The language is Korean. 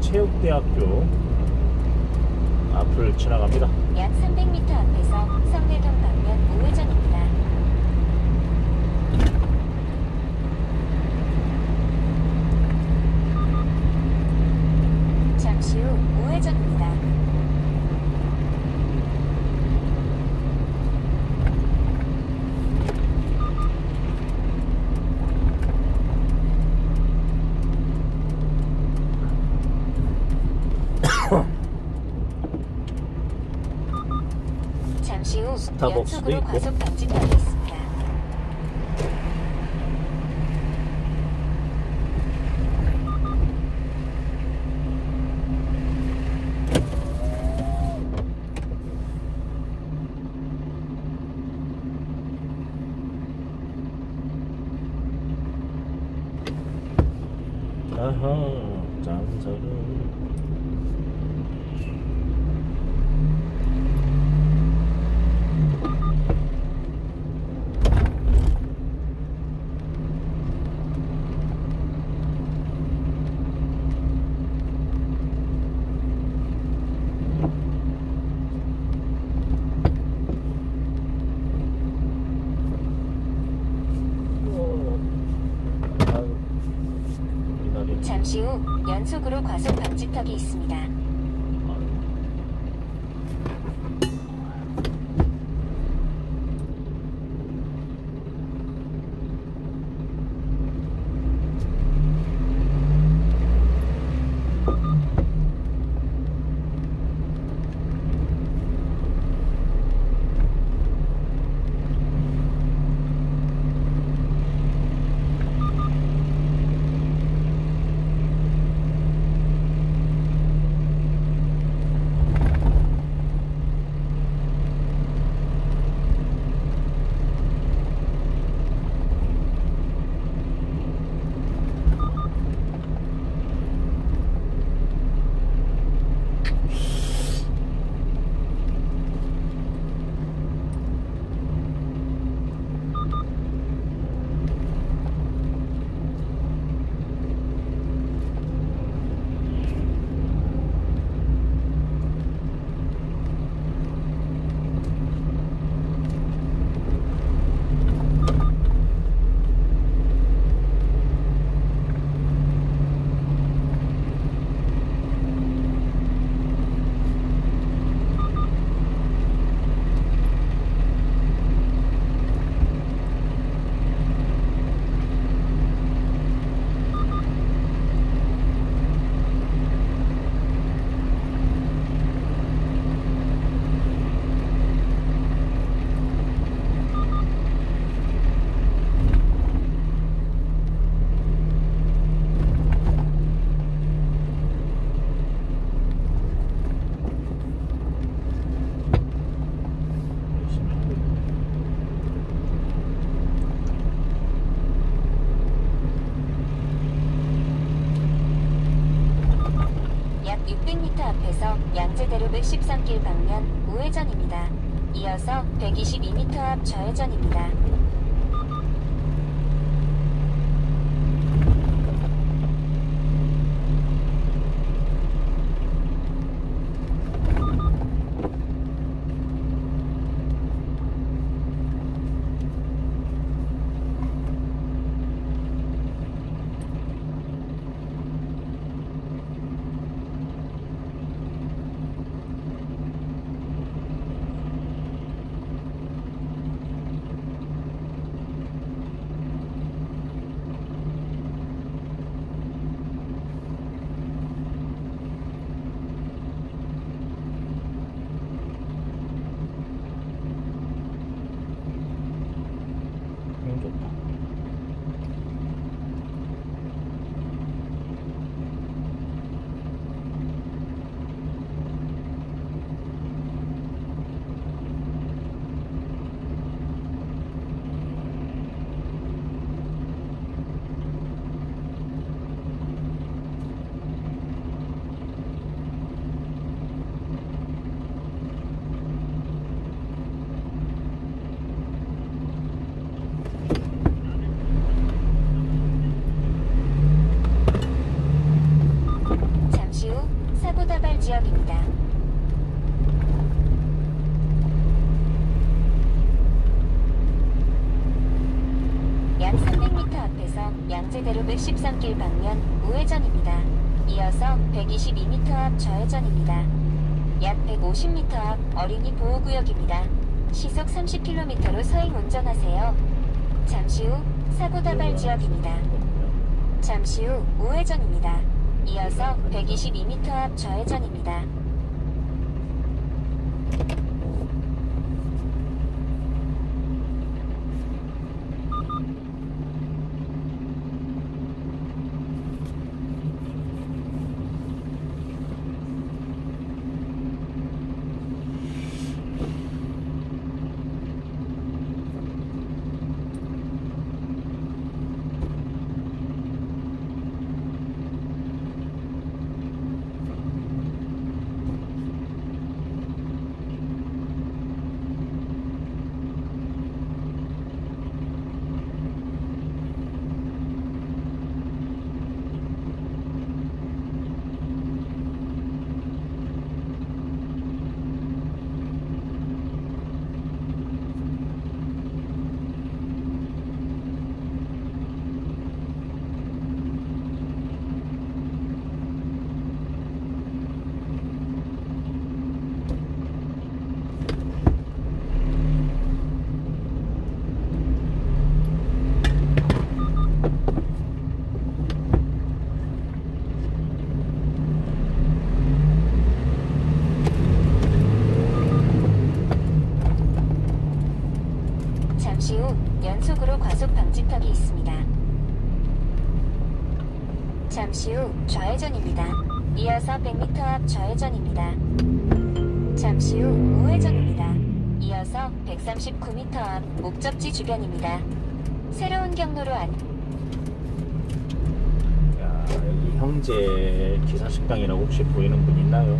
체육대학교 앞을 지나갑니다. 약 300m 앞에서 성내동 방면 우회전입니다. 잠시 후 우회전입니다. 잠시 후 스타벅스도 있고. 아하, 장사는 아유, 이날이 잠시 후 연속으로 과속 방지턱이 있습니다. 600m 앞에서 양재대로를 13길 방면 우회전입니다. 이어서 122m 앞 좌회전입니다. 지역입니다. 약 300m 앞에서 양재대로 113길 방면 우회전입니다. 이어서 122m 앞 좌회전입니다. 약 150m 앞 어린이 보호구역입니다. 시속 30km로 서행 운전하세요. 잠시 후 사고 다발 지역입니다. 잠시 후 우회전입니다. 이어서 122m 앞 좌회전입니다. 잠시 후 연속으로 과속 방지턱이 있습니다. 잠시 후 좌회전입니다. 이어서 100m 앞 좌회전입니다. 잠시 후 우회전입니다. 이어서 139m 앞 목적지 주변입니다. 새로운 경로로 안 야 여기 형제 기사식당이라고 혹시 보이는 분 있나요?